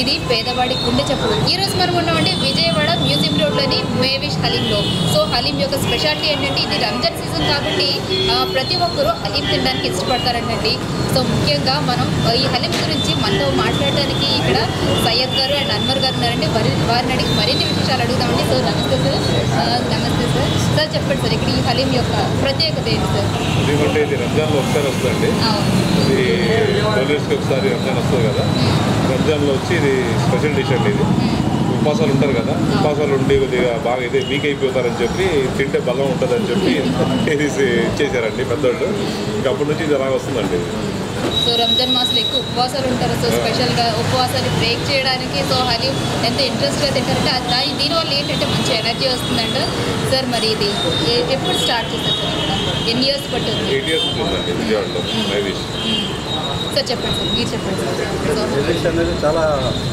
ఇది పేదవాడి గుండె చప్పుడు. ఈ రోజు మనం ఉన్నామంటే విజయవాడ మ్యూజియం రోడ్లోని మేవిష్ హలీంలో. సో హలీం యొక్క స్పెషాలిటీ ఏంటంటే ఇది రంజాన్ సీజన్ కాబట్టి ప్రతి ఒక్కరూ హలీం తినడానికి ఇష్టపడతారంటండి. సో ముఖ్యంగా మనం ఈ హలీం గురించి మనతో మాట్లాడడానికి ఇక్కడ సయ్యద్ గారు అండ్ అన్వర్ గారు ఉన్నారంటే వారి వారిని అడిగి మరిన్ని విషయాలు అడుగుతామండి సో నమస్తే సార్. నమస్తే సార్. సార్ చెప్పండి సార్ ఇక్కడ ఈ హలీం యొక్క ప్రత్యేకత ఏంటి సార్? ఇది రంజాన్లో ఒకసారి వస్తుందండి. ఇయర్స్కి ఒకసారి రంజాన్ వస్తుంది కదా. రంజాన్లో వచ్చి ఇది స్పెషల్ డిష్ అండి ఇది. ఉపవాసాలు ఉంటారు కదా. ఉపవాసాలు ఉండి కొద్దిగా బాగా ఇది వీక్ అయిపోతారని చెప్పి తింటే బలం ఉంటుందని చెప్పి ఇది ఇచ్చేసారండి పెద్దోళ్ళు. ఇంకా అప్పటి నుంచి ఇది అలాగ వస్తుందండి. సో రంజాన్ మాసంలో ఎక్కువ ఉపవాసాలు ఉంటారు. సో స్పెషల్గా ఉపవాసాలు బ్రేక్ చేయడానికి సో హలీం ఎంత ఇంట్రెస్ట్గా తింటారంటే అది దాని దీనివల్ల ఏంటంటే మంచి ఎనర్జీ వస్తుందంట. సార్ మరి ఇది ఎప్పుడు స్టార్ట్ చేస్తారు సార్ ఎన్ని ఇయర్స్ పట్టింది? ఎయిట్ ఇయర్స్ ఉంటుందండి విజయవాడలో. సార్ చెప్పండి సార్. మీరు చెప్పండి సార్. సో డిష్ అనేది చాలా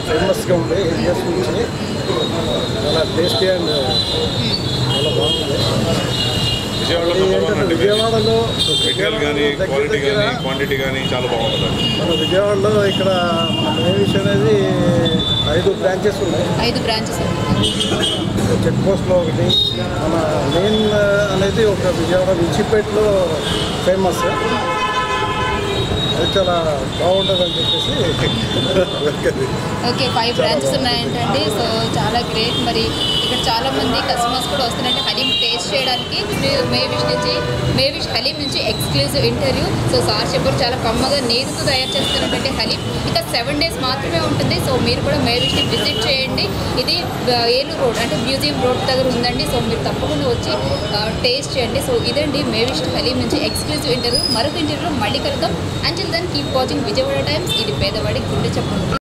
ఫేమస్గా ఉంది ఇయర్స్ నుంచి చాలా టేస్టీ అండ్ చాలా బాగుంది. విజయవాడలో మెటీరియల్ కానీ క్వాలిటీ కానీ క్వాంటిటీ కానీ చాలా బాగుంటుందండి మన విజయవాడలో ఇక్కడ మన మేవిష్ అనేది ఐదు బ్రాంచెస్ ఉన్నాయి. ఐదు బ్రాంచెస్ చెక్ పోస్ట్లో ఒకటి. మన మెయిన్ అనేది ఒక విజయవాడ విచ్చిపేటలో ఫేమస్ చాలా బాగుంటుంది అని చెప్పేసి ఓకే ఫైవ్ బ్రాంచెస్ ఉన్నాయంటండి. సో చాలా గ్రేట్ మరి ఇక్కడ చాలా మంది కస్టమర్స్ కూడా వస్తున్నారంటే హలీం టేస్ట్ చేయడానికి మేవిష్ నుంచి మేవిష్ హలీం నుంచి ఎక్స్క్లూజివ్ ఇంటర్వ్యూ సో సార్ చెప్పారు చాలా కమ్మగా నేరుతో తయారు చేస్తున్నటువంటి హలీం. ఇక సెవెన్ డేస్ మాత్రమే ఉంటుంది. సో మీరు కూడా మేవిష్ని విజిట్ చేయండి. ఇది ఏలూరు రోడ్ అంటే మ్యూజియం రోడ్ దగ్గర ఉందండి. సో మీరు తప్పకుండా వచ్చి టేస్ట్ చేయండి. సో ఇదండి మేవిష్ హలీం నుంచి ఎక్స్క్లూజివ్ ఇంటర్వ్యూ మరొక ఇంటర్వ్యూలో మళ్ళీ కలుద్దాం. Until then keep watching Vijayawada Times ఇది పేదవాడి గుండె చెప్పండి